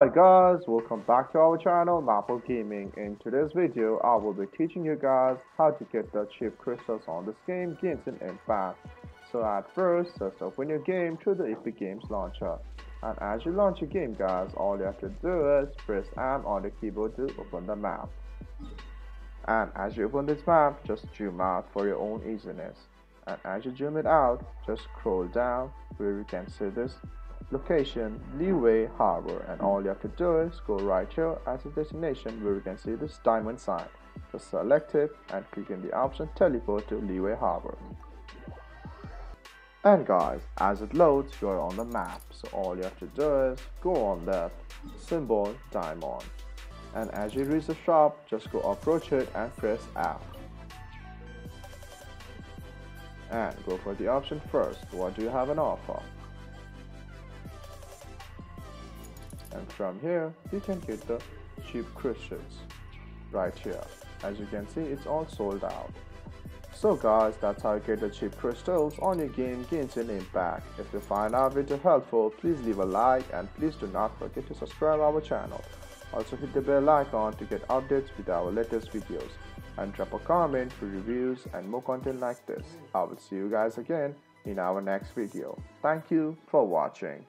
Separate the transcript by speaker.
Speaker 1: Hi guys, welcome back to our channel Maple Gaming. In today's video, I will be teaching you guys how to get the cheap crystals on this game Genshin Impact. So at first, just open your game through the Epic Games launcher. And as you launch your game guys, all you have to do is press M on the keyboard to open the map. And as you open this map, just zoom out for your own easiness. And as you zoom it out, just scroll down where you can see this location Liyue Harbor and all you have to do is go right here as a destination where you can see this diamond sign. Just select it and click in the option teleport to Liyue Harbor. And guys, as it loads, you're on the map. So all you have to do is go on left, symbol diamond. And as you reach the shop, just go approach it and press F. And go for the option first. What do you have an offer? And from here you can get the cheap crystals right here. As you can see it's all sold out. So guys that's how you get the cheap crystals on your game Genshin Impact if you find our video helpful please leave a like and please do not forget to subscribe our channel. Also hit the bell icon to get updates with our latest videos. And drop a comment for reviews and more content like this. I will see you guys again in our next video. Thank you for watching